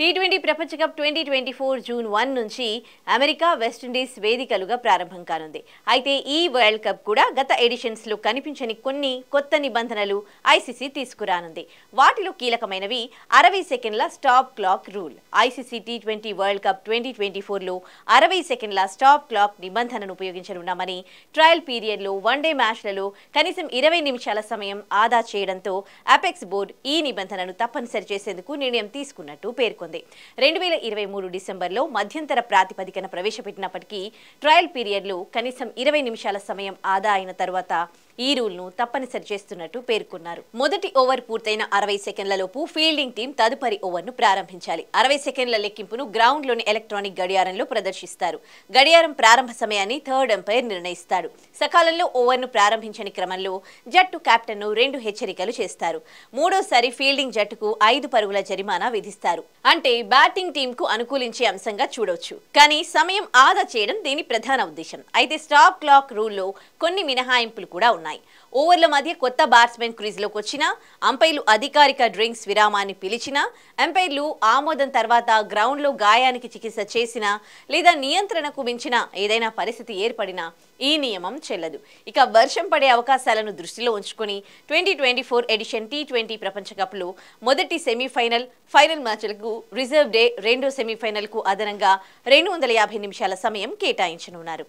Tea twenty ప్రపంచ cup twenty twenty four June one నుంచి America West Indies వేదికలుగా ప్రారంభం కానుంది. అయితే ఈ వరల్డ్ కప్ కూడా గత ఎడిషన్స్లో కనిపించని కొన్ని కొత్త నిబంధనలు ఐసీసీ తీసుకురానుంది. వాటిలో కీలకమైనవి అరవై సెకండ్ల stop clock rule ICC T twenty world cup twenty twenty ఫోర్లో అరవై సెకండ్ల స్టాప్ క్లాక్ నిబంధనను ఉపయోగించనున్నామని ట్రయల్ పీరియడ్లో వన్డే మ్యాచ్లలో కనీసం ఇరవై నిమిషాల సమయం ఆదా చేయడంతో అపెక్స్ బోర్డు ఈ నిబంధనను తప్పనిసరి చేసేందుకు నిర్ణయం తీసుకున్నట్టు పేర్కొంది. రెండు వేల ఇరవై మూడు డిసెంబర్లో మధ్యంతర ప్రాతిపదికన ప్రవేశపెట్టినప్పటికీ ట్రయల్ పీరియడ్లు కనీసం ఇరవై నిమిషాల సమయం ఆదా అయిన తర్వాత ఈ రూల్ను తప్పనిసరి చేస్తున్నట్టు పేర్కొన్నారు. మొదటి ఓవర్ పూర్తయిన అరవై సెకండ్లలోపు ఫీల్డింగ్ టీం తదుపరి ఓవర్ను ప్రారంభించాలి. అరవై సెకండ్ల లెక్కింపును గ్రౌండ్లోని ఎలక్ట్రానిక్ గడియారంలో ప్రదర్శిస్తారు. గడియారం ప్రారంభ సమయాన్ని థర్డ్ ఎంపైర్ నిర్ణయిస్తాడు. సకాలంలో ఓవర్ను ప్రారంభించని క్రమంలో జట్టు కెప్టెన్ను రెండు హెచ్చరికలు చేస్తారు. మూడోసారి ఫీల్డింగ్ జట్టుకు ఐదు పరుగుల జరిమానా విధిస్తారు. అంటే బ్యాటింగ్ టీంకు అనుకూలించే అంశంగా చూడొచ్చు. కానీ సమయం ఆదా చేయడం దీని ప్రధాన ఉద్దేశం. అయితే స్టాప్ క్లాక్ రూల్లో కొన్ని మినహాయింపులు కూడా ఉన్నాయి. ఉన్నాయి. ఓవర్ల మధ్య కొత్త బ్యాట్స్మెన్ క్రీజ్లోకి వచ్చినా అంపైర్లు అధికారిక డ్రింక్స్ విరామాన్ని పిలిచినా అంపైర్లు ఆమోదం తర్వాత గ్రౌండ్లో గాయానికి చికిత్స చేసినా లేదా నియంత్రణకు మించిన ఏదైనా పరిస్థితి ఏర్పడినా ఈ నియమం చెల్లదు. ఇక వర్షం పడే అవకాశాలను దృష్టిలో ఉంచుకొని twenty twenty four edition T twenty ప్రపంచ కప్లో మొదటి సెమీఫైనల్ ఫైనల్ మ్యాచ్లకు రిజర్వ్ డే రెండో సెమీఫైనల్కు అదనంగా రెండు వందల యాభై నిమిషాల సమయం కేటాయించనున్నారు.